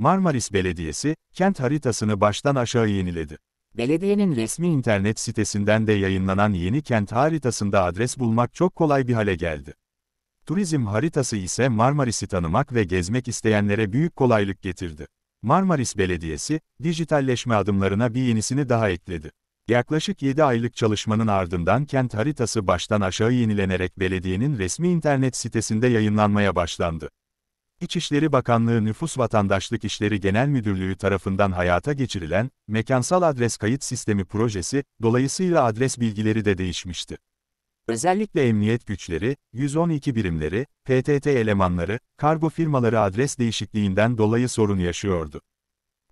Marmaris Belediyesi, kent haritasını baştan aşağı yeniledi. Belediyenin resmi internet sitesinden de yayınlanan yeni kent haritasında adres bulmak çok kolay bir hale geldi. Turizm haritası ise Marmaris'i tanımak ve gezmek isteyenlere büyük kolaylık getirdi. Marmaris Belediyesi, dijitalleşme adımlarına bir yenisini daha ekledi. Yaklaşık 7 aylık çalışmanın ardından kent haritası baştan aşağı yenilenerek belediyenin resmi internet sitesinde yayınlanmaya başlandı. İçişleri Bakanlığı Nüfus Vatandaşlık İşleri Genel Müdürlüğü tarafından hayata geçirilen, mekansal adres kayıt sistemi projesi, dolayısıyla adres bilgileri de değişmişti. Özellikle emniyet güçleri, 112 birimleri, PTT elemanları, kargo firmaları adres değişikliğinden dolayı sorun yaşıyordu.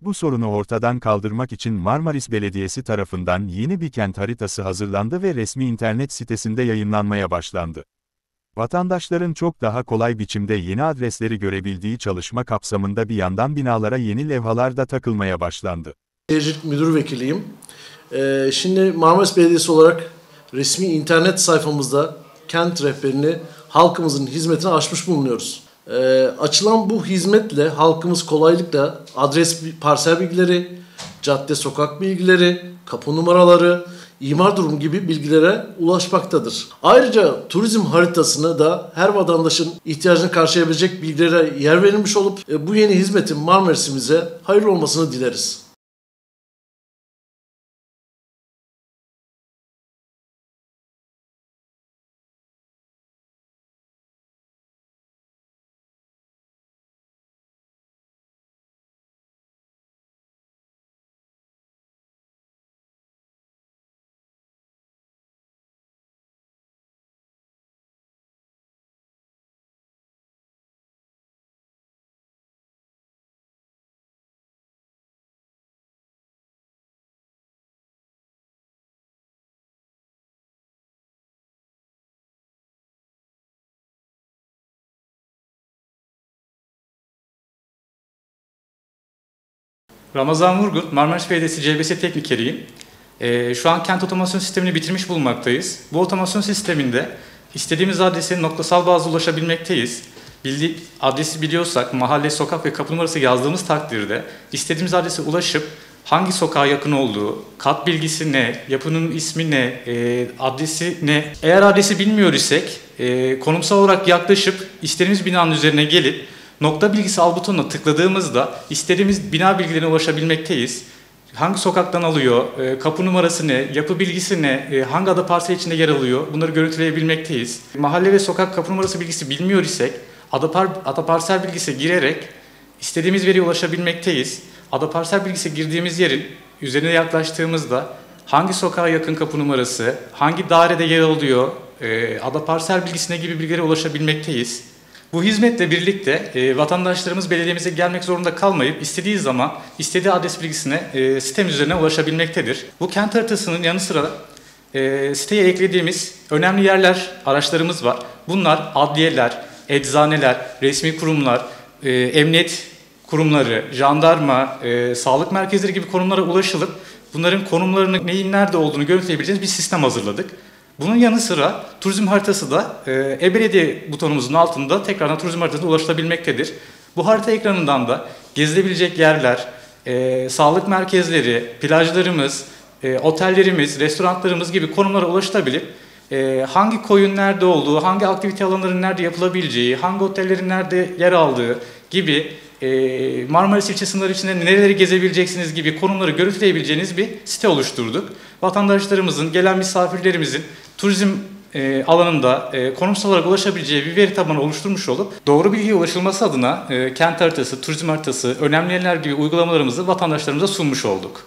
Bu sorunu ortadan kaldırmak için Marmaris Belediyesi tarafından yeni bir kent haritası hazırlandı ve resmi internet sitesinde yayınlanmaya başlandı. Vatandaşların çok daha kolay biçimde yeni adresleri görebildiği çalışma kapsamında bir yandan binalara yeni levhalar da takılmaya başlandı. Şehircilik Müdür Vekiliyim. Ee, şimdi Marmaris Belediyesi olarak resmi internet sayfamızda kent rehberini halkımızın hizmetine açmış bulunuyoruz. Ee, açılan bu hizmetle halkımız kolaylıkla adres parsel bilgileri, cadde sokak bilgileri, kapı numaraları, imar durumu gibi bilgilere ulaşmaktadır. Ayrıca turizm haritasını da her vatandaşın ihtiyacını karşılayabilecek bilgilere yer verilmiş olup e, bu yeni hizmetin Marmaris'imize hayırlı olmasını dileriz. Ramazan Vurgut, Marmaris Belediyesi CBS Teknikeriyim. Ee, şu an kent otomasyon sistemini bitirmiş bulunmaktayız. Bu otomasyon sisteminde istediğimiz adrese noktasal bazda ulaşabilmekteyiz. Bildi, adresi biliyorsak, mahalle, sokak ve kapı numarası yazdığımız takdirde istediğimiz adrese ulaşıp hangi sokağa yakın olduğu, kat bilgisi ne, yapının ismi ne, e, adresi ne. Eğer adresi bilmiyor isek e, konumsal olarak yaklaşıp istediğimiz binanın üzerine gelip Nokta bilgisi al butonuna tıkladığımızda istediğimiz bina bilgilerine ulaşabilmekteyiz. Hangi sokaktan alıyor, e, kapı numarası ne, yapı bilgisi ne, e, hangi ada parsel içinde yer alıyor bunları görüntüleyebilmekteyiz. Mahalle ve sokak kapı numarası bilgisi bilmiyor isek ada, par, ada bilgisi girerek istediğimiz veriye ulaşabilmekteyiz. Ada parsel bilgisi girdiğimiz yerin üzerine yaklaştığımızda hangi sokağa yakın kapı numarası, hangi dairede yer alıyor, e, ada bilgisine gibi bilgilere ulaşabilmekteyiz. Bu hizmetle birlikte e, vatandaşlarımız belediyemize gelmek zorunda kalmayıp istediği zaman istediği adres bilgisine e, sitem üzerine ulaşabilmektedir. Bu kent haritasının yanı sıra e, siteye eklediğimiz önemli yerler, araçlarımız var. Bunlar adliyeler, eczaneler, resmi kurumlar, e, emniyet kurumları, jandarma, e, sağlık merkezleri gibi konumlara ulaşılıp bunların konumlarının neyin nerede olduğunu görüntüleyebileceğiniz bir sistem hazırladık. Bunun yanı sıra turizm haritası da e, e-belediye butonumuzun altında tekrardan turizm haritasına ulaşılabilmektedir. Bu harita ekranından da gezilebilecek yerler, e, sağlık merkezleri, plajlarımız, e, otellerimiz, restoranlarımız gibi konumlara ulaşılabilip e, hangi koyun nerede olduğu, hangi aktivite alanlarının nerede yapılabileceği, hangi otellerin nerede yer aldığı gibi e, Marmaris ilçe sınırları içinde nereleri gezebileceksiniz gibi konumları görüntüleyebileceğiniz bir site oluşturduk. Vatandaşlarımızın, gelen misafirlerimizin turizm e, alanında e, konumsal olarak ulaşabileceği bir veri tabanı oluşturmuş olup doğru bilgiye ulaşılması adına e, kent haritası, turizm haritası, önemli yerler gibi uygulamalarımızı vatandaşlarımıza sunmuş olduk.